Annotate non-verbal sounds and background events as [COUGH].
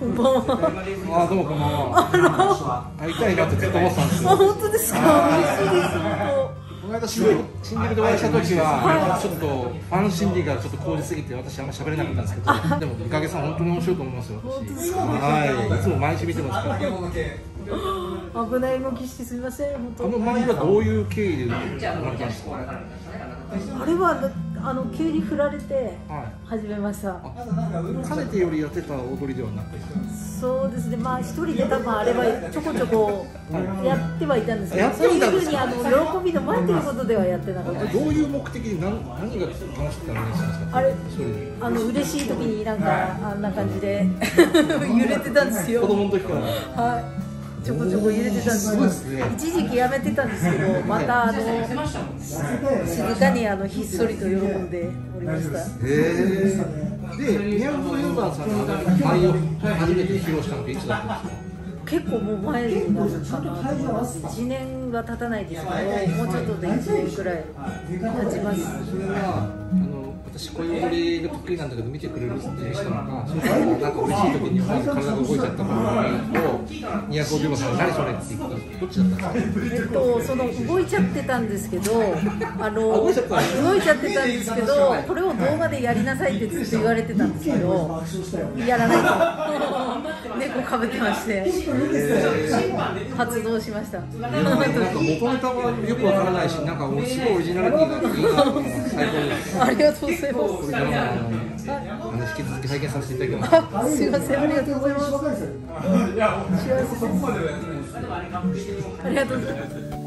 こんばんは。あどうもこんばんは。会いたいなってずっと思ってたんですあ、よ。本当ですか？嬉しいです。本この間新宿でお会いした時は、ちょっとファン心理がちょっと高じすぎて私あんま喋れなかったんですけど、でも三影さん本当に面白いと思いますよ。はい、いつも毎日見てますから。当。危ない動きしてすみません。本当。あの漫画はどういう経緯で生まれたんですか？はあれはあの急に振られてい。始めました。かねてよりやってた踊りではなくて。そうですね。まあ一人で多分あれはちょこちょこやってはいたんですけど、そういうふうにあの喜びの前ということではやってなかったです。どういう目的で何何が楽しくて楽しいんですか。あれ。あの嬉しい時になんかあんな感じで [LAUGHS] 揺れてたんですよ。子供の時から。はい。ちょこちょこ揺れてたんですすごいですね一時期やめてたんですけど、またあの静かにあのひっそりと喜んでおりました。で、宮本ユーザーさんが舞を初めて披露したのっていつだったんですか？結構もう前になるかなと思います。1年は経たないですけど、もうちょっとで1年くらい経ちます。それはあの私こういう踊りが得意なんだけど見てくれるってしたのか、それともなんか嬉しい時に体が動いちゃったからを宮古島さんが何それってどっちだった。えっと、その動いちゃってたんですけど、[LAUGHS] あの動いちゃってたんですけど、これを動画でやりなさいってずっと言われてたんですけど、やらないと、[LAUGHS] 猫かぶってまして、発動しました。なんか元ネタはよくわからないし、なんかもうすごいオリジナリティが最高です。ありがとうございます。引き続き拝見させていただきます。あ [LAUGHS] すいません、ありがとうございます。ありがとうございます。